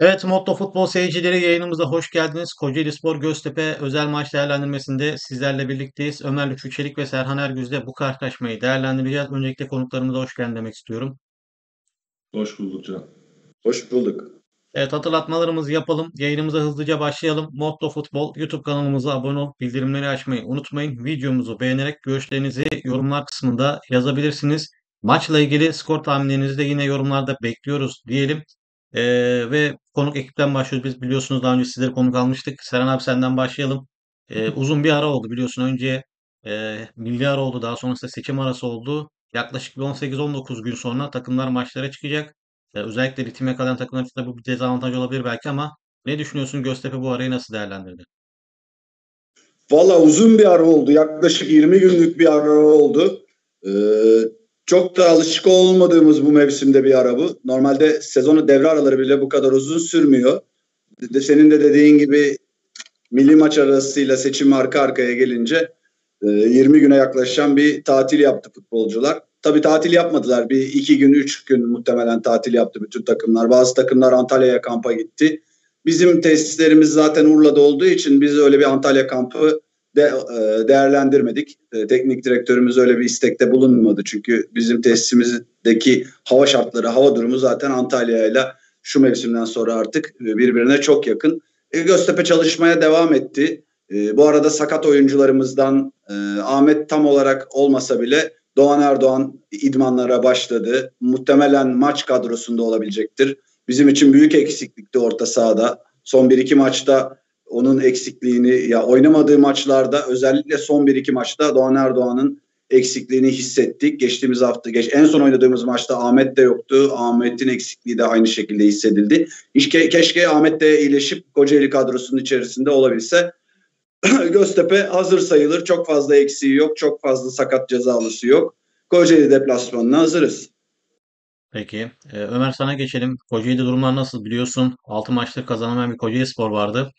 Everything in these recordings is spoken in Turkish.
Evet, Motto Futbol seyircileri yayınımıza hoş geldiniz. Kocaeli Spor Göztepe özel maç değerlendirmesinde sizlerle birlikteyiz. Ömer Lütfü Çelik ve Serhan Ergüz'le bu karşılaşmayı değerlendireceğiz. Öncelikle konuklarımıza hoş geldin demek istiyorum. Hoş bulduk Can. Hoş bulduk. Evet hatırlatmalarımızı yapalım. Yayınımıza hızlıca başlayalım. Motto Futbol YouTube kanalımıza abone olup bildirimleri açmayı unutmayın. Videomuzu beğenerek görüşlerinizi yorumlar kısmında yazabilirsiniz. Maçla ilgili skor tahminlerinizi de yine yorumlarda bekliyoruz diyelim. Ee, ve konuk ekipten başlıyoruz. Biz biliyorsunuz daha önce sizleri konuk almıştık. Serhan abi senden başlayalım. Ee, uzun bir ara oldu biliyorsun. Önce e, milli ara oldu. Daha sonrasında seçim arası oldu. Yaklaşık bir 18-19 gün sonra takımlar maçlara çıkacak. Ee, özellikle ritme kalan takımlar için bu bir dezavantaj olabilir belki ama ne düşünüyorsun? Göztepe bu arayı nasıl değerlendirdi? Valla uzun bir ara oldu. Yaklaşık 20 günlük bir ara oldu. Ee, çok da alışık olmadığımız bu mevsimde bir ara bu. Normalde sezonu devre araları bile bu kadar uzun sürmüyor. Senin de dediğin gibi milli maç arasıyla seçim arka arkaya gelince e, 20 güne yaklaşan bir tatil yaptı futbolcular. Tabii tatil yapmadılar. Bir iki gün, üç gün muhtemelen tatil yaptı bütün takımlar. Bazı takımlar Antalya'ya kampa gitti. Bizim tesislerimiz zaten Urla'da olduğu için biz öyle bir Antalya kampı de, e, değerlendirmedik. E, teknik direktörümüz öyle bir istekte bulunmadı. Çünkü bizim tesisimizdeki hava şartları, hava durumu zaten Antalya ile şu mevsimden sonra artık birbirine çok yakın. E, Göztepe çalışmaya devam etti. Bu arada sakat oyuncularımızdan Ahmet tam olarak olmasa bile Doğan Erdoğan idmanlara başladı. Muhtemelen maç kadrosunda olabilecektir. Bizim için büyük eksiklikti orta sahada. Son 1-2 maçta onun eksikliğini ya oynamadığı maçlarda özellikle son 1-2 maçta Doğan Erdoğan'ın eksikliğini hissettik. Geçtiğimiz hafta geç en son oynadığımız maçta Ahmet de yoktu. Ahmet'in eksikliği de aynı şekilde hissedildi. İşte keşke Ahmet de iyileşip Kocaeli kadrosunun içerisinde olabilse. Göztepe hazır sayılır. Çok fazla eksiği yok. Çok fazla sakat cezalısı yok. Kocaeli deplasmanına hazırız. Peki. Ee, Ömer sana geçelim. Kocaeli'de durumlar nasıl biliyorsun? 6 maçta kazanamayan bir Kocaeli Spor vardı.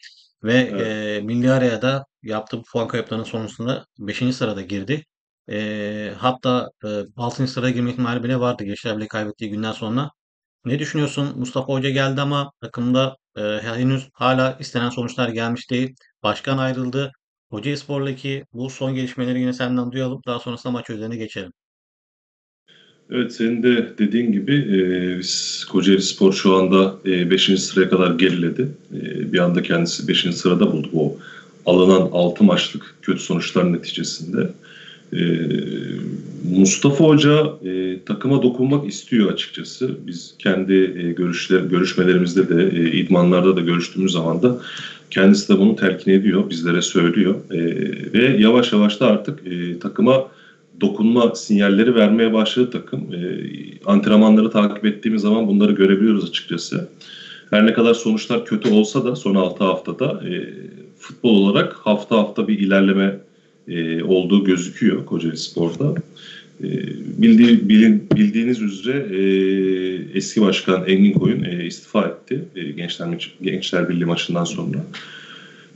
Ve evet. e, Milli Araya da yaptığı puan kayıplarının sonucunda 5. sırada girdi. E, hatta e, 6. sıraya girme ihtimali bile vardı Gençler Birliği kaybettiği günden sonra. Ne düşünüyorsun? Mustafa Hoca geldi ama takımda e, henüz hala istenen sonuçlar gelmiş değil. Başkan ayrıldı. Kocaeli Spor'daki bu son gelişmeleri yine senden duyalım. Daha sonrasında maç üzerine geçelim. Evet senin de dediğin gibi e, Kocaeli Spor şu anda 5. E, sıraya kadar geriledi. E, bir anda kendisi 5. sırada buldu bu alınan 6 maçlık kötü sonuçlar neticesinde. E, Mustafa Hoca e, takıma dokunmak istiyor açıkçası. Biz kendi e, görüşler, görüşmelerimizde de e, idmanlarda da görüştüğümüz zaman da kendisi de bunu telkin ediyor, bizlere söylüyor. E, ve yavaş yavaş da artık e, takıma dokunma sinyalleri vermeye başladı takım. E, antrenmanları takip ettiğimiz zaman bunları görebiliyoruz açıkçası. Her ne kadar sonuçlar kötü olsa da son 6 haftada e, futbol olarak hafta hafta bir ilerleme e, olduğu gözüküyor Kocaeli Spor'da. E, bildiği, bilin, bildiğiniz üzere e, eski başkan Engin Koyun e, istifa etti e, Gençler, Gençler Birliği maçından sonra.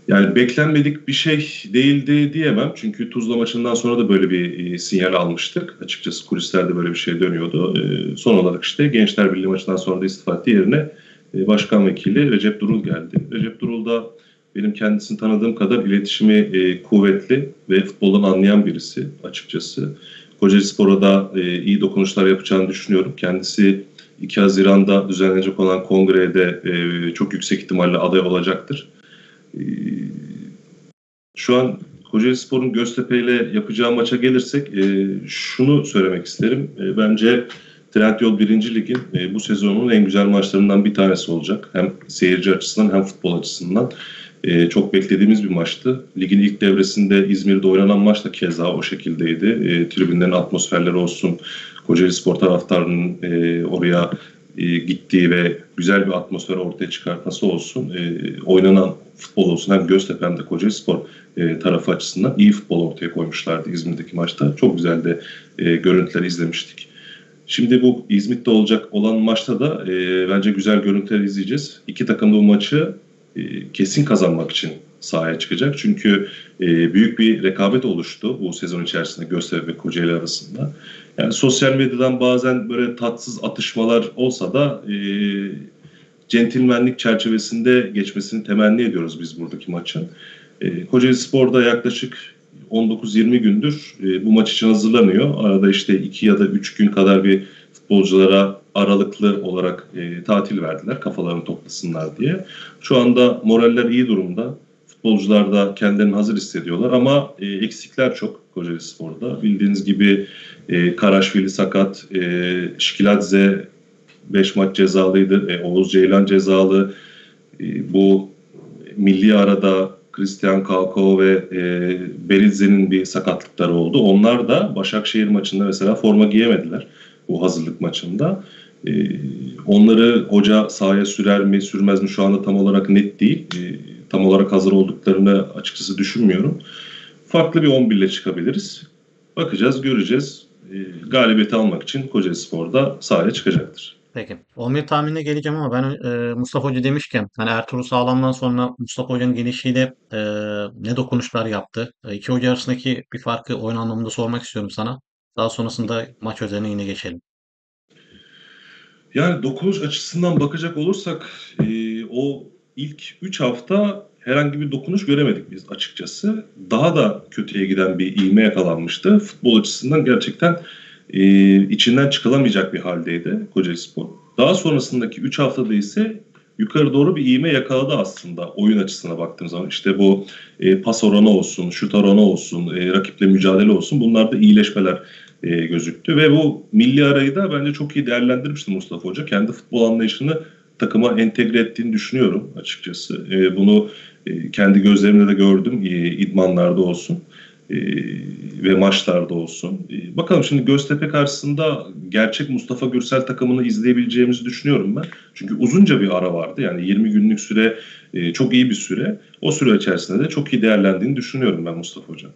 Yani beklenmedik bir şey değildi diyemem. Çünkü Tuzla maçından sonra da böyle bir e, sinyal almıştık. Açıkçası kulislerde böyle bir şey dönüyordu. E, son olarak işte Gençler Birliği maçından sonra da istifa etti. Yerine e, başkan vekili Recep Durul geldi. Recep Durul da benim kendisini tanıdığım kadar iletişimi e, kuvvetli ve futboldan anlayan birisi açıkçası. Kocaeli Spor'a da e, iyi dokunuşlar yapacağını düşünüyorum. Kendisi 2 Haziran'da düzenlenecek olan kongrede e, çok yüksek ihtimalle aday olacaktır. Ee, şu an Kocaeli Spor'un Göztepe ile yapacağı maça gelirsek e, şunu söylemek isterim. E, bence Trendyol 1. Lig'in e, bu sezonun en güzel maçlarından bir tanesi olacak. Hem seyirci açısından hem futbol açısından. E, çok beklediğimiz bir maçtı. Ligin ilk devresinde İzmir'de oynanan maç da keza o şekildeydi. E, tribünlerin atmosferleri olsun, Kocaeli Spor taraftarının e, oraya e, gittiği ve güzel bir atmosfer ortaya çıkartması olsun. E, oynanan futbol olsun hem Göztepe hem de Kocaeli Spor e, tarafı açısından iyi futbol ortaya koymuşlardı İzmir'deki maçta. Çok güzel de e, görüntüler izlemiştik. Şimdi bu İzmit'te olacak olan maçta da e, bence güzel görüntüler izleyeceğiz. İki takım da bu maçı e, kesin kazanmak için sahaya çıkacak. Çünkü e, büyük bir rekabet oluştu bu sezon içerisinde Göztepe ve Kocaeli arasında. Yani sosyal medyadan bazen böyle tatsız atışmalar olsa da e, centilmenlik çerçevesinde geçmesini temenni ediyoruz biz buradaki maçın. E, Kocaeli Spor'da yaklaşık 19-20 gündür e, bu maç için hazırlanıyor. Arada işte 2 ya da 3 gün kadar bir futbolculara aralıklı olarak e, tatil verdiler kafalarını toplasınlar diye. Şu anda moraller iyi durumda. Futbolcular da kendilerini hazır hissediyorlar ama e, eksikler çok Kocaeli Spor'da. Bildiğiniz gibi e, Karaşvili sakat, e, Şikiladze 5 maç cezalıydı, e, Oğuz Ceylan cezalı. E, bu milli arada Christian Kalko ve e, Berizze'nin bir sakatlıkları oldu. Onlar da Başakşehir maçında mesela forma giyemediler bu hazırlık maçında. E, onları hoca sahaya sürer mi sürmez mi şu anda tam olarak net değil. E, tam olarak hazır olduklarını açıkçası düşünmüyorum. Farklı bir 11 ile çıkabiliriz. Bakacağız, göreceğiz. E, galibiyeti almak için Kocaeli Spor'da sahaya çıkacaktır. Peki. 11 tahminine geleceğim ama ben e, Mustafa Hoca demişken hani Ertuğrul Sağlam'dan sonra Mustafa Hoca'nın gelişiyle e, ne dokunuşlar yaptı? E, iki hoca arasındaki bir farkı oyun anlamında sormak istiyorum sana. Daha sonrasında maç üzerine yine geçelim. Yani dokunuş açısından bakacak olursak e, o ilk 3 hafta herhangi bir dokunuş göremedik biz açıkçası. Daha da kötüye giden bir ivme yakalanmıştı. Futbol açısından gerçekten e, içinden çıkılamayacak bir haldeydi Kocaeli Spor. Daha sonrasındaki 3 haftada ise yukarı doğru bir iğme yakaladı aslında oyun açısına baktığım zaman. İşte bu e, pas oranı olsun, şut oranı olsun, e, rakiple mücadele olsun bunlarda iyileşmeler e, gözüktü. Ve bu milli arayı da bence çok iyi değerlendirmişti Mustafa Hoca. Kendi futbol anlayışını takıma entegre ettiğini düşünüyorum açıkçası. E, bunu e, kendi gözlerimle de gördüm e, idmanlarda olsun. E, ve maçlarda olsun. E, bakalım şimdi Göztepe karşısında gerçek Mustafa Gürsel takımını izleyebileceğimizi düşünüyorum ben. Çünkü uzunca bir ara vardı. Yani 20 günlük süre e, çok iyi bir süre. O süre içerisinde de çok iyi değerlendiğini düşünüyorum ben Mustafa Hoca.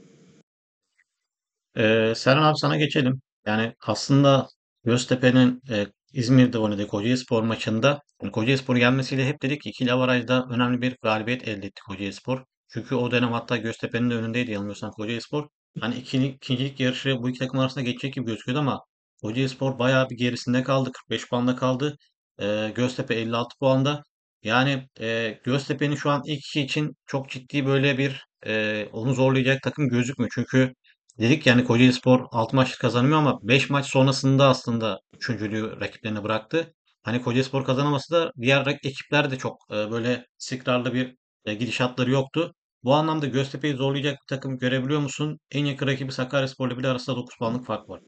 Ee, Serhan abi sana geçelim. Yani aslında Göztepe'nin e, İzmir'de oynadığı Kocaelispor maçında yani Kocaelispor'un gelmesiyle hep dedik ki ikili avarajda önemli bir galibiyet elde etti Kocaelispor. Çünkü o dönem hatta Göztepe'nin de önündeydi yanılmıyorsam Kocaelispor. Hani ikili, ikincilik yarışı bu iki takım arasında geçecek gibi gözüküyordu ama Kocaelispor bayağı bir gerisinde kaldı. 45 puanda kaldı. Ee, Göztepe 56 puanda. Yani e, Göztepe'nin şu an ilk iki için çok ciddi böyle bir e, onu zorlayacak takım gözükmüyor. Çünkü dedik yani Kocaelispor 6 maç kazanıyor ama 5 maç sonrasında aslında üçüncülüğü rakiplerine bıraktı. Hani Kocaelispor kazanaması da diğer ekipler de çok e, böyle istikrarlı bir e, gidişatları yoktu. Bu anlamda Göztepe'yi zorlayacak bir takım görebiliyor musun? En yakın rakibi Sakaryaspor'la bile arasında 9 puanlık fark var.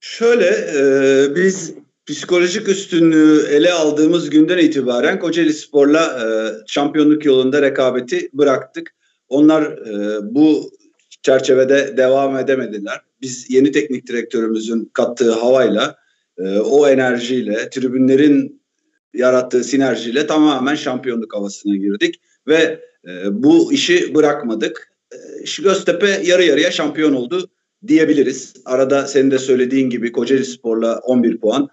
Şöyle e, biz psikolojik üstünlüğü ele aldığımız günden itibaren Kocaeli Spor'la e, şampiyonluk yolunda rekabeti bıraktık. Onlar e, bu çerçevede devam edemediler. Biz yeni teknik direktörümüzün kattığı havayla, e, o enerjiyle, tribünlerin yarattığı sinerjiyle tamamen şampiyonluk havasına girdik ve e, bu işi bırakmadık. E, Göztepe yarı yarıya şampiyon oldu diyebiliriz. Arada senin de söylediğin gibi Kocaeli Spor'la 11 puan,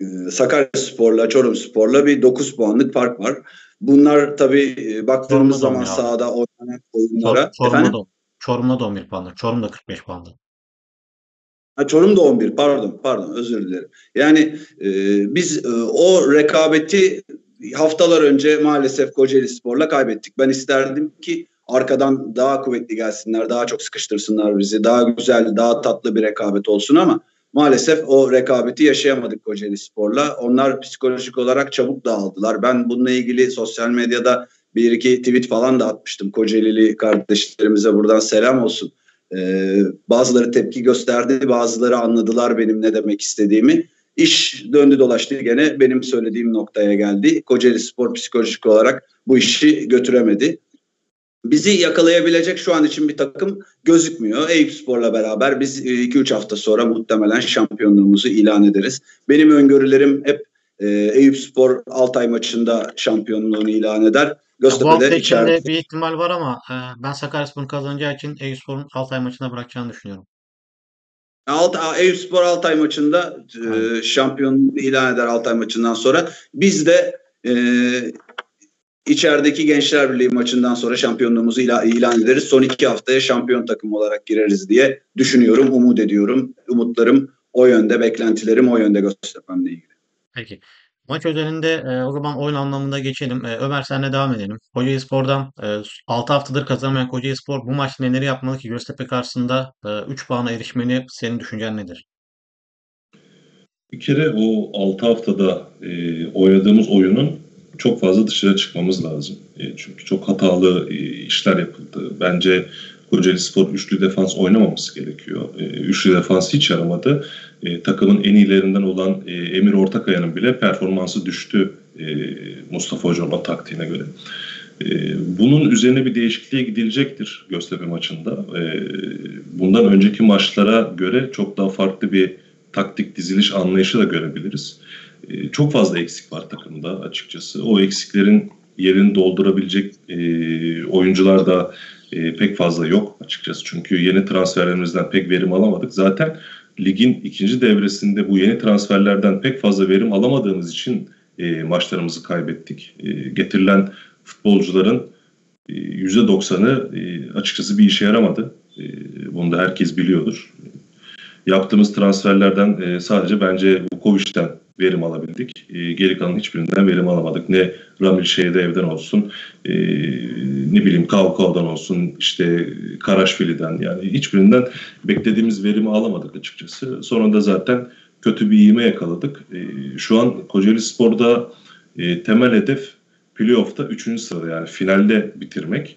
e, Sakarya Spor'la Çorum Spor'la bir 9 puanlık fark var. Bunlar tabii e, baktığımız Çorum'da zaman sahada oynanan oyunlara. Çor Çorum'da, da, Çorum'da da 11 puanlı. Çorum'da 45 puanlı. Ha, Çorum da 11 pardon pardon özür dilerim. Yani e, biz e, o rekabeti haftalar önce maalesef Kocaeli Spor'la kaybettik. Ben isterdim ki arkadan daha kuvvetli gelsinler, daha çok sıkıştırsınlar bizi, daha güzel, daha tatlı bir rekabet olsun ama maalesef o rekabeti yaşayamadık Kocaeli Spor'la. Onlar psikolojik olarak çabuk dağıldılar. Ben bununla ilgili sosyal medyada bir iki tweet falan da atmıştım. Kocaelili kardeşlerimize buradan selam olsun. Ee, bazıları tepki gösterdi, bazıları anladılar benim ne demek istediğimi. İş döndü dolaştı gene benim söylediğim noktaya geldi. Kocaeli Spor psikolojik olarak bu işi götüremedi. Bizi yakalayabilecek şu an için bir takım gözükmüyor. Eyüp Spor'la beraber biz 2-3 hafta sonra muhtemelen şampiyonluğumuzu ilan ederiz. Benim öngörülerim hep e, Eyüp Spor Altay maçında şampiyonluğunu ilan eder. Göztepe'de bu içinde bir ihtimal var ama e, ben Sakaryaspor'un kazanacağı için Eyüp Spor'un Altay maçına bırakacağını düşünüyorum. Alt, Eyüp Spor Altay maçında e, şampiyonluğunu ilan eder Altay maçından sonra. Biz de e, içerideki Gençler Birliği maçından sonra şampiyonluğumuzu ilan ederiz. Son iki haftaya şampiyon takım olarak gireriz diye düşünüyorum, umut ediyorum. Umutlarım o yönde, beklentilerim o yönde Göztepe'mle ilgili. Peki. Maç özelinde e, o zaman oyun anlamında geçelim. E, Ömer senle devam edelim. Kocaelispor'dan e, 6 haftadır kazanamayan Kocaelispor bu maç neleri yapmalı ki Göztepe karşısında e, 3 puana erişmeni senin düşüncen nedir? Bir kere o 6 haftada e, oynadığımız oyunun çok fazla dışarı çıkmamız lazım. E, çünkü çok hatalı e, işler yapıldı. Bence Kocaeli Spor üçlü defans oynamaması gerekiyor. E, üçlü defans hiç yaramadı. E, takımın en iyilerinden olan e, Emir Ortakaya'nın bile performansı düştü e, Mustafa Hoca'nın taktiğine göre. E, bunun üzerine bir değişikliğe gidilecektir Göztepe maçında. Bundan önceki maçlara göre çok daha farklı bir taktik diziliş anlayışı da görebiliriz. Çok fazla eksik var takımda açıkçası. O eksiklerin yerini doldurabilecek e, oyuncular da e, pek fazla yok açıkçası. Çünkü yeni transferlerimizden pek verim alamadık. Zaten ligin ikinci devresinde bu yeni transferlerden pek fazla verim alamadığımız için e, maçlarımızı kaybettik. E, getirilen futbolcuların e, %90'ı e, açıkçası bir işe yaramadı. E, bunu da herkes biliyordur. Yaptığımız transferlerden e, sadece bence Vukovic'den verim alabildik. E, geri kalan hiçbirinden verim alamadık. Ne Ramil Şeydev'den olsun, e, ne bileyim Kavkav'dan olsun, işte Karaşvili'den yani hiçbirinden beklediğimiz verimi alamadık açıkçası. Sonra da zaten kötü bir iğme yakaladık. E, şu an Kocaeli Spor'da temel hedef playoff'ta 3. sırada yani finalde bitirmek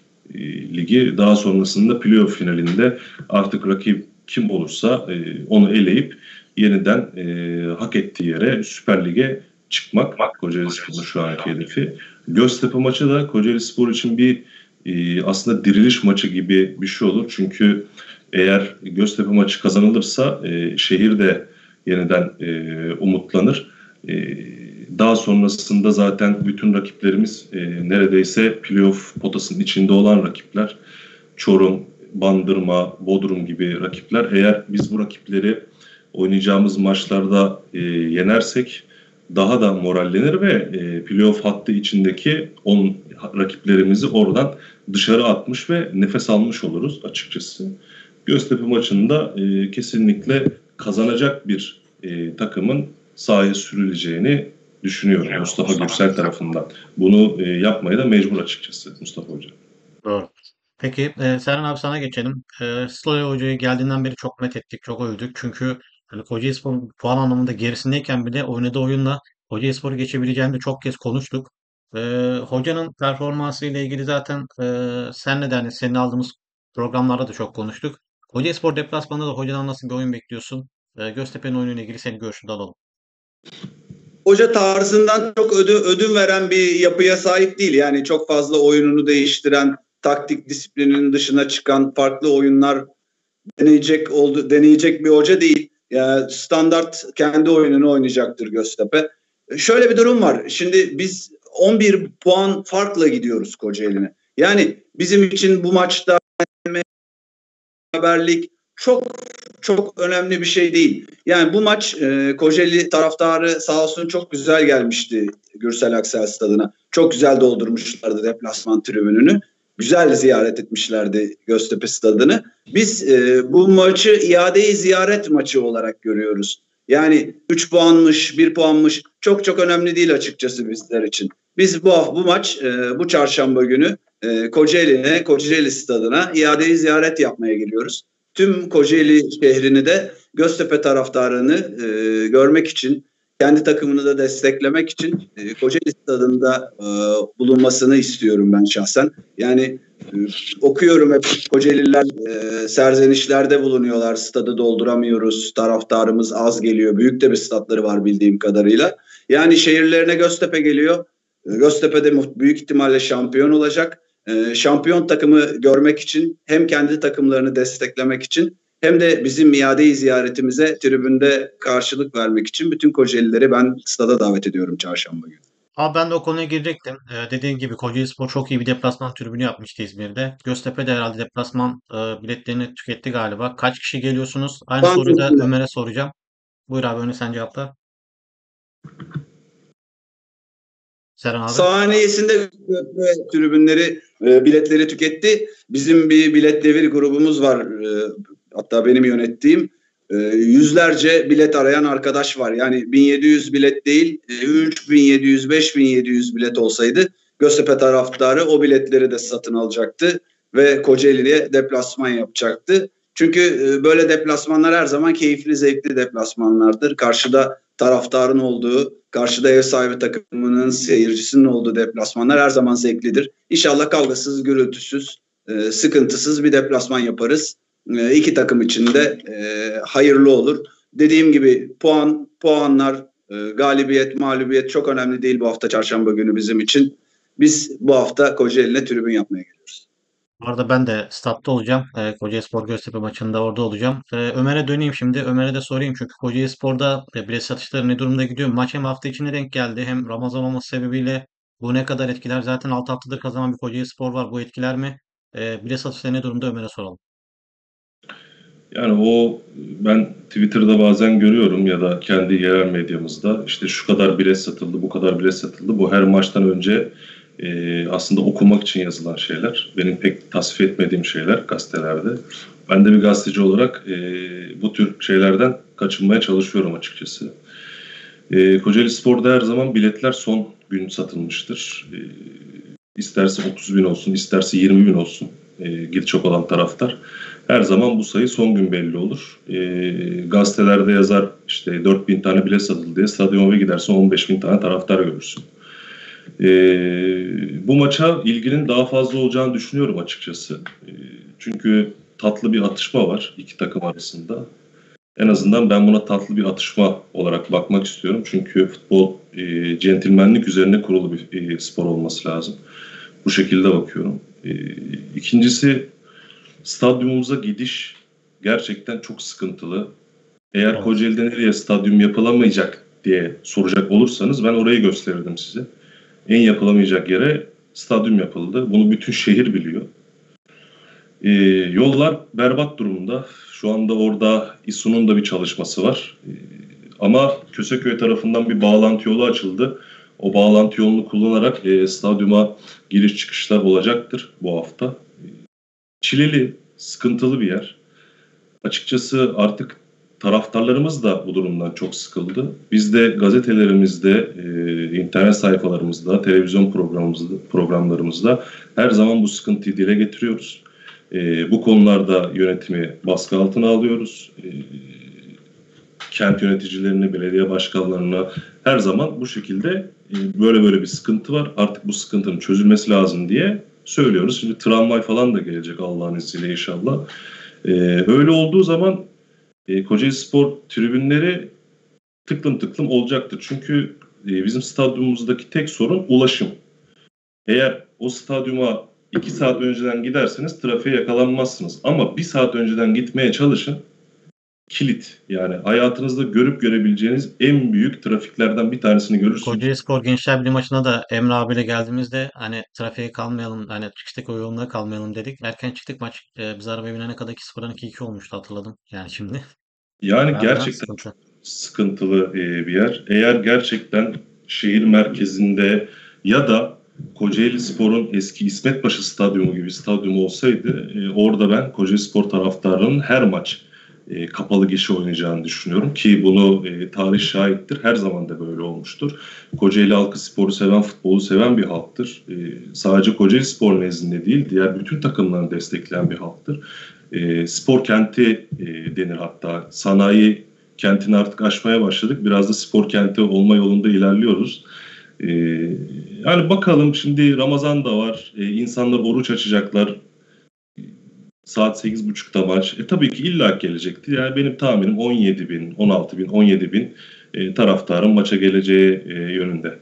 ligi. Daha sonrasında playoff finalinde artık rakip kim olursa onu eleyip yeniden e, hak ettiği yere Süper Lig'e çıkmak Kocaeli Spor'un şu anki hedefi. Göztepe maçı da Kocaeli Spor için bir e, aslında diriliş maçı gibi bir şey olur. Çünkü eğer Göztepe maçı kazanılırsa e, şehir de yeniden e, umutlanır. E, daha sonrasında zaten bütün rakiplerimiz e, neredeyse playoff potasının içinde olan rakipler. Çorum, Bandırma, Bodrum gibi rakipler. Eğer biz bu rakipleri oynayacağımız maçlarda e, yenersek daha da morallenir ve e, playoff hattı içindeki 10 rakiplerimizi oradan dışarı atmış ve nefes almış oluruz açıkçası. Göztepe maçında e, kesinlikle kazanacak bir e, takımın sahaya sürüleceğini düşünüyorum evet, Mustafa, Mustafa Gürsel tarafından. Bunu e, yapmaya da mecbur açıkçası Mustafa Hoca. Doğru. Peki e, Serhan abi sana geçelim. E, Sloya Hoca'yı geldiğinden beri çok met ettik, çok övdük. Çünkü hani Kocaelispor'un puan anlamında gerisindeyken bile oynadığı oyunla Kocaelispor'u geçebileceğini de çok kez konuştuk. E, hocanın performansı ile ilgili zaten e, senle de hani senin aldığımız programlarda da çok konuştuk. Kocaelispor deplasmanında da hocadan nasıl bir oyun bekliyorsun? E, Göztepe'nin oyunuyla ilgili senin görüşünü alalım. Hoca tarzından çok ödü, ödün veren bir yapıya sahip değil. Yani çok fazla oyununu değiştiren, taktik disiplininin dışına çıkan farklı oyunlar deneyecek oldu deneyecek bir hoca değil. Yani standart kendi oyununu oynayacaktır Göztepe. Şöyle bir durum var. Şimdi biz 11 puan farkla gidiyoruz Kocaeli'ne. Yani bizim için bu maçta haberlik çok çok önemli bir şey değil. Yani bu maç e, Kocaeli taraftarı sağ olsun çok güzel gelmişti Gürsel Aksel stadına. Çok güzel doldurmuşlardı deplasman tribününü güzel ziyaret etmişlerdi Göztepe stadını. Biz e, bu maçı iadeyi ziyaret maçı olarak görüyoruz. Yani 3 puanmış, 1 puanmış çok çok önemli değil açıkçası bizler için. Biz bu bu maç e, bu çarşamba günü e, Kocaeli'ne, Kocaeli stadına iadeyi ziyaret yapmaya geliyoruz. Tüm Kocaeli şehrini de Göztepe taraftarını e, görmek için kendi takımını da desteklemek için e, Kocaeli stadında e, bulunmasını istiyorum ben şahsen. Yani e, okuyorum hep Kocaeliler e, serzenişlerde bulunuyorlar. Stadı dolduramıyoruz. Taraftarımız az geliyor. Büyük de bir statları var bildiğim kadarıyla. Yani şehirlerine Göztepe geliyor. E, Göztepe'de büyük ihtimalle şampiyon olacak. E, şampiyon takımı görmek için hem kendi takımlarını desteklemek için hem de bizim iade ziyaretimize tribünde karşılık vermek için bütün Kocaelileri ben stada davet ediyorum çarşamba günü. Abi ben de o konuya girecektim. Ee, dediğin gibi Kocaeli Spor çok iyi bir deplasman tribünü yapmıştı İzmir'de. Göztepe de herhalde deplasman e, biletlerini tüketti galiba. Kaç kişi geliyorsunuz? Aynı ben soruyu da Ömer'e soracağım. Buyur abi önce sen cevapla. Serhan abi. Saniyesinde tribünleri e, biletleri tüketti. Bizim bir bilet devir grubumuz var. E, hatta benim yönettiğim e, yüzlerce bilet arayan arkadaş var. Yani 1700 bilet değil, e, 3700, 5700 bilet olsaydı Göztepe taraftarı o biletleri de satın alacaktı ve Kocaeli'ye deplasman yapacaktı. Çünkü e, böyle deplasmanlar her zaman keyifli, zevkli deplasmanlardır. Karşıda taraftarın olduğu, karşıda ev sahibi takımının seyircisinin olduğu deplasmanlar her zaman zevklidir. İnşallah kavgasız, gürültüsüz, e, sıkıntısız bir deplasman yaparız. E, iki takım için de hayırlı olur. Dediğim gibi puan, puanlar, galibiyet, mağlubiyet çok önemli değil bu hafta çarşamba günü bizim için. Biz bu hafta Kocaeli'ne tribün yapmaya geliyoruz. Bu arada ben de statta olacağım. E, Kocaelispor Göztepe maçında orada olacağım. E, Ömer'e döneyim şimdi. Ömer'e de sorayım çünkü Kocaelispor'da e, bilet satışları ne durumda gidiyor? Maç hem hafta içine denk geldi hem Ramazan olması sebebiyle bu ne kadar etkiler? Zaten 6 haftadır kazanan bir Kocaelispor var. Bu etkiler mi? E, bilet satışları ne durumda Ömer'e soralım. Yani o ben Twitter'da bazen görüyorum ya da kendi yerel medyamızda işte şu kadar bilet satıldı, bu kadar bilet satıldı. Bu her maçtan önce e, aslında okumak için yazılan şeyler. Benim pek tasvip etmediğim şeyler gazetelerde. Ben de bir gazeteci olarak e, bu tür şeylerden kaçınmaya çalışıyorum açıkçası. E, Kocaeli Spor'da her zaman biletler son gün satılmıştır. E, isterse 30 bin olsun, isterse 20 bin olsun e, gidecek olan taraftar. Her zaman bu sayı son gün belli olur. E, gazetelerde yazar işte 4 bin tane bilet satıldı diye stadyuma gidersin 15 bin tane taraftar görürsün. E, bu maça ilginin daha fazla olacağını düşünüyorum açıkçası. E, çünkü tatlı bir atışma var iki takım arasında. En azından ben buna tatlı bir atışma olarak bakmak istiyorum. Çünkü futbol e, centilmenlik üzerine kurulu bir e, spor olması lazım. Bu şekilde bakıyorum. E, ikincisi stadyumumuza gidiş gerçekten çok sıkıntılı. Eğer evet. Kocaeli'de nereye stadyum yapılamayacak diye soracak olursanız ben orayı gösterirdim size en yapılamayacak yere stadyum yapıldı. Bunu bütün şehir biliyor. Ee, yollar berbat durumda. Şu anda orada İSU'nun da bir çalışması var. Ee, ama Köseköy tarafından bir bağlantı yolu açıldı. O bağlantı yolunu kullanarak e, stadyuma giriş çıkışlar olacaktır bu hafta. Çileli, sıkıntılı bir yer. Açıkçası artık taraftarlarımız da bu durumdan çok sıkıldı. Biz de gazetelerimizde, e, internet sayfalarımızda, televizyon programımızda, programlarımızda her zaman bu sıkıntıyı dile getiriyoruz. E, bu konularda yönetimi baskı altına alıyoruz. E, kent yöneticilerini, belediye başkanlarına her zaman bu şekilde böyle böyle bir sıkıntı var. Artık bu sıkıntının çözülmesi lazım diye söylüyoruz. Şimdi tramvay falan da gelecek Allah'ın izniyle inşallah. E, öyle olduğu zaman e, Kocaeli Spor tribünleri tıklım tıklım olacaktır. Çünkü e, bizim stadyumumuzdaki tek sorun ulaşım. Eğer o stadyuma 2 saat önceden giderseniz trafiğe yakalanmazsınız. Ama 1 saat önceden gitmeye çalışın. Kilit yani hayatınızda görüp görebileceğiniz en büyük trafiklerden bir tanesini görürsünüz. Kocaeli Spor Gençler Birliği maçına da Emre abiyle geldiğimizde hani trafiğe kalmayalım, hani çıkıştaki o yoğunluğa kalmayalım dedik. Erken çıktık maç e, biz arabaya binene kadar 2-0'dan 2-2 olmuştu hatırladım yani şimdi. Yani Bayağı gerçekten sıkıntı. sıkıntılı e, bir yer. Eğer gerçekten şehir merkezinde ya da Kocaeli Spor'un eski İsmetpaşa Stadyumu gibi stadyumu olsaydı e, orada ben Kocaeli Spor taraftarının her maç e, kapalı gişe oynayacağını düşünüyorum ki bunu e, tarih şahittir. Her zaman da böyle olmuştur. Kocaeli halkı sporu seven, futbolu seven bir halktır. E, sadece Kocaeli Spor nezdinde değil, diğer bütün takımlarını destekleyen bir halktır. E, spor kenti e, denir hatta. Sanayi kentini artık aşmaya başladık. Biraz da spor kenti olma yolunda ilerliyoruz. E, yani bakalım şimdi Ramazan da var. E, insanlar oruç açacaklar. Saat 8.30'da maç. E, tabii ki illa gelecekti. Yani benim tahminim 17 bin, 16 bin, 17 bin e, taraftarın maça geleceği e, yönünde.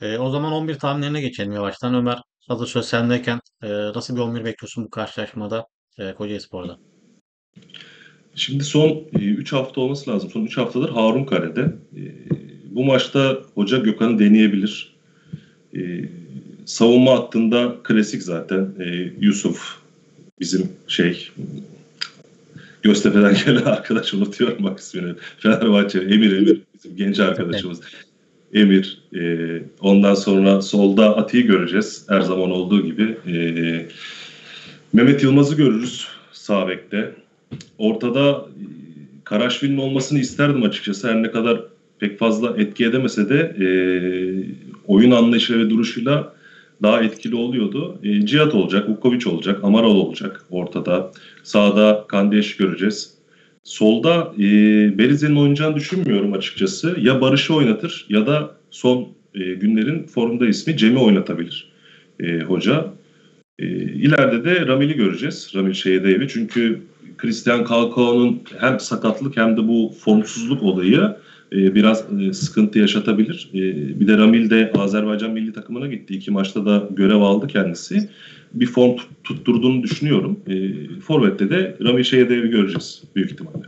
E, o zaman 11 tahminlerine geçelim yavaştan. Ömer hazır söz sendeyken e, nasıl bir 11 bekliyorsun bu karşılaşmada e, Kocaeli Spor'da? Şimdi son 3 e, hafta olması lazım. Son 3 haftadır Harun Kare'de. E, bu maçta hoca Gökhan'ı deneyebilir. E, savunma hattında klasik zaten. E, Yusuf bizim şey Göztepe'den gelen arkadaş unutuyorum bak ismini. Fenerbahçe Emir Emir bizim genç arkadaşımız. Emir. E, ondan sonra solda Ati'yi göreceğiz. Her zaman olduğu gibi. E, Mehmet Yılmaz'ı görürüz sağ bekte. ortada e, Karaşvin'in olmasını isterdim açıkçası. Her ne kadar pek fazla etki edemese de e, oyun anlayışıyla ve duruşuyla daha etkili oluyordu. E, Cihat olacak, Vukovic olacak, Amaral olacak ortada. Sağda Kandeş göreceğiz. Solda e, Berize'nin oynayacağını düşünmüyorum açıkçası. Ya Barış'ı oynatır ya da son e, günlerin formda ismi Cem'i oynatabilir e, hoca. E, ileride de Ramil'i göreceğiz. Ramil Şeydevi. Çünkü Christian Kalkao'nun hem sakatlık hem de bu formsuzluk olayı e, biraz e, sıkıntı yaşatabilir. E, bir de Ramil de Azerbaycan milli takımına gitti. İki maçta da görev aldı kendisi. Bir form tutturduğunu düşünüyorum. Forvet'te de Ramil Şeydevi göreceğiz büyük ihtimalle.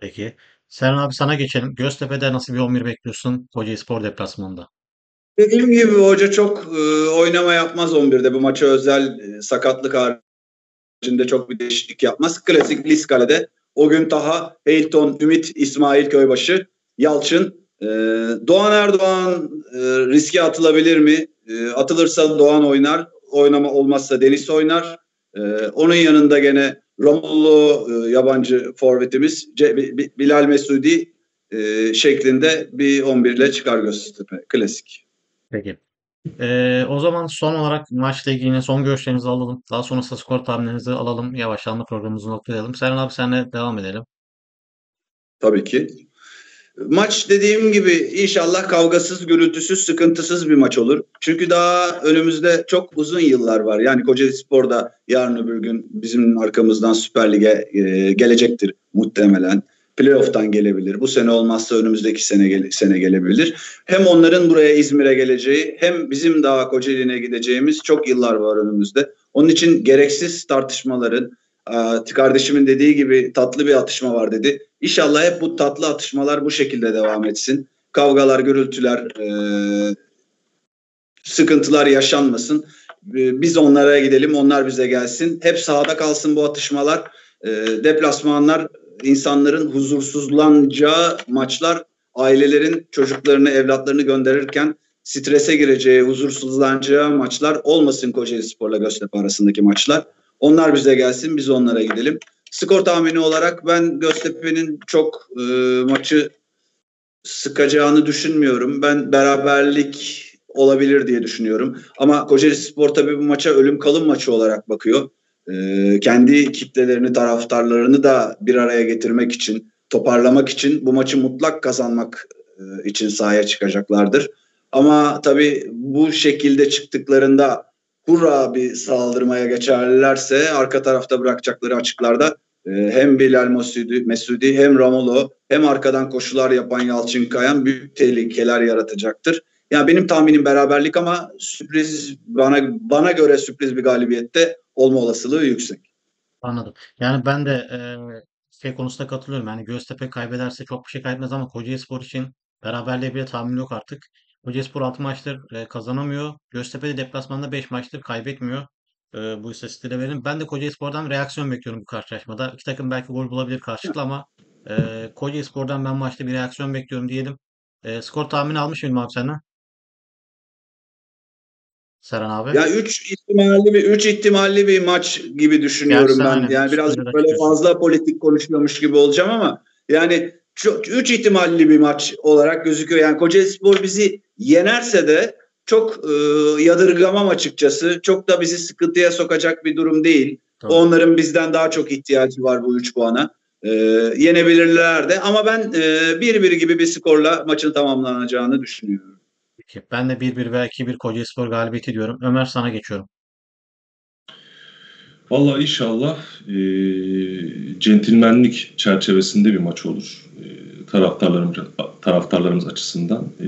Peki. Serhan abi sana geçelim. Göztepe'de nasıl bir 11 bekliyorsun Kocaeli Spor deplasmanında? Dediğim gibi hoca çok e, oynama yapmaz 11'de. Bu maça özel e, sakatlık haricinde çok bir değişiklik yapmaz. Klasik Liskale'de o gün Taha, Heyton, Ümit, İsmail Köybaşı, Yalçın. E, Doğan Erdoğan e, riske atılabilir mi? E, atılırsa Doğan oynar. Oynama olmazsa Deniz oynar. E, onun yanında gene Romulo e, yabancı forvetimiz C, Bilal Mesudi e, şeklinde bir 11 ile çıkar Göztepe. Klasik. Peki. Ee, o zaman son olarak maçla ilgili yine son görüşlerinizi alalım. Daha sonrasında skor tahminlerinizi alalım. Yavaş yavaş programımızı noktalayalım. Serhan abi senle devam edelim. Tabii ki. Maç dediğim gibi inşallah kavgasız, gürültüsüz, sıkıntısız bir maç olur. Çünkü daha önümüzde çok uzun yıllar var. Yani Kocaeli Spor'da yarın öbür gün bizim arkamızdan Süper Lig'e e, gelecektir muhtemelen playoff'tan gelebilir. Bu sene olmazsa önümüzdeki sene sene gelebilir. Hem onların buraya İzmir'e geleceği hem bizim daha Kocaeli'ne gideceğimiz çok yıllar var önümüzde. Onun için gereksiz tartışmaların kardeşimin dediği gibi tatlı bir atışma var dedi. İnşallah hep bu tatlı atışmalar bu şekilde devam etsin. Kavgalar, gürültüler, e, sıkıntılar yaşanmasın. E, biz onlara gidelim, onlar bize gelsin. Hep sahada kalsın bu atışmalar. E, deplasmanlar insanların huzursuzlanacağı maçlar ailelerin çocuklarını, evlatlarını gönderirken strese gireceği, huzursuzlanacağı maçlar olmasın Kocaeli Spor'la Göztepe arasındaki maçlar. Onlar bize gelsin, biz onlara gidelim. Skor tahmini olarak ben Göztepe'nin çok e, maçı sıkacağını düşünmüyorum. Ben beraberlik olabilir diye düşünüyorum. Ama Kocaeli Spor tabii bu maça ölüm kalım maçı olarak bakıyor. Ee, kendi kitlelerini, taraftarlarını da bir araya getirmek için, toparlamak için bu maçı mutlak kazanmak e, için sahaya çıkacaklardır. Ama tabii bu şekilde çıktıklarında hurra bir saldırmaya geçerlerse arka tarafta bırakacakları açıklarda e, hem Bilal Mesudi, Mesudi hem Ramolo hem arkadan koşular yapan Yalçın Kayan büyük tehlikeler yaratacaktır. Yani benim tahminim beraberlik ama sürpriz bana bana göre sürpriz bir galibiyette olma olasılığı yüksek. Anladım. Yani ben de e, şey konusunda katılıyorum. Yani Göztepe kaybederse çok bir şey kaybetmez ama Kocaelispor için beraberliğe bile tahmin yok artık. Kocaelispor 6 maçtır e, kazanamıyor. Göztepe de deplasmanda 5 maçtır kaybetmiyor. E, bu istatistikleri verin. Ben de Kocaelispor'dan reaksiyon bekliyorum bu karşılaşmada. İki takım belki gol bulabilir karşılıklı ama e, Kocaelispor'dan ben maçta bir reaksiyon bekliyorum diyelim. E, skor tahmini almış mıyım abi senden? Serhan abi. Ya 3 ihtimalli bir 3 ihtimalli bir maç gibi düşünüyorum Gerçekten ben. Yani biraz böyle fazla politik konuşuyormuş gibi olacağım ama yani 3 ihtimalli bir maç olarak gözüküyor. Yani Kocaelispor bizi yenerse de çok e, yadırgamam açıkçası. Çok da bizi sıkıntıya sokacak bir durum değil. Tamam. Onların bizden daha çok ihtiyacı var bu 3 puana. E, yenebilirler de ama ben 1-1 e, gibi bir skorla maçın tamamlanacağını düşünüyorum. Peki. Ben de 1-1 veya 2-1 Kocaelispor galibiyeti diyorum. Ömer sana geçiyorum. Valla inşallah e, centilmenlik çerçevesinde bir maç olur. Taraftarlarımız, taraftarlarımız açısından. E,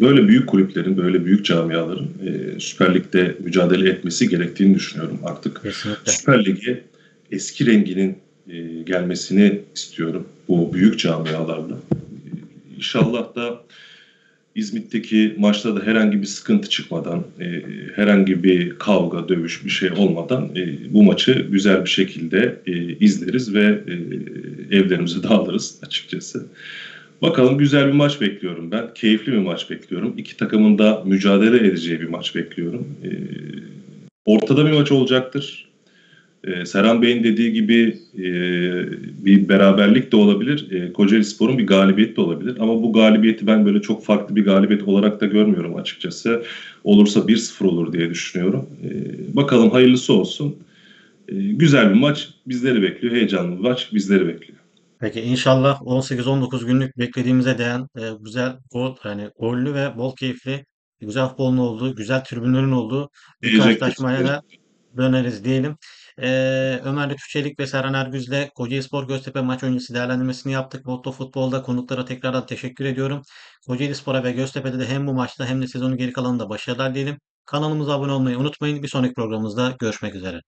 böyle büyük kulüplerin, böyle büyük camiaların e, Süper Lig'de mücadele etmesi gerektiğini düşünüyorum artık. Kesinlikle. Süper Lig'e eski renginin e, gelmesini istiyorum bu büyük camialarla. E, inşallah da İzmit'teki maçta da herhangi bir sıkıntı çıkmadan, e, herhangi bir kavga, dövüş bir şey olmadan e, bu maçı güzel bir şekilde e, izleriz ve e, evlerimize dağılırız açıkçası. Bakalım güzel bir maç bekliyorum ben. Keyifli bir maç bekliyorum. İki takımın da mücadele edeceği bir maç bekliyorum. E, ortada bir maç olacaktır. E, Serhan Bey'in dediği gibi e, bir beraberlik de olabilir. E, Kocaeli Spor'un bir galibiyet de olabilir. Ama bu galibiyeti ben böyle çok farklı bir galibiyet olarak da görmüyorum açıkçası. Olursa 1-0 olur diye düşünüyorum. E, bakalım hayırlısı olsun. E, güzel bir maç bizleri bekliyor. Heyecanlı bir maç bizleri bekliyor. Peki inşallah 18-19 günlük beklediğimize değen e, güzel gol yani gollü ve bol keyifli güzel futbolun olduğu, güzel tribünlerin olduğu bir karşılaşmaya da döneriz diyelim. Ee, Ömer Lütfü Çelik ve Serhan Ergüz'le Kocaelispor Göztepe maç öncesi değerlendirmesini yaptık. Motto Futbol'da konuklara tekrardan teşekkür ediyorum. Kocaelispor'a ve Göztepe'de de hem bu maçta hem de sezonun geri kalanında başarılar diyelim. Kanalımıza abone olmayı unutmayın. Bir sonraki programımızda görüşmek üzere.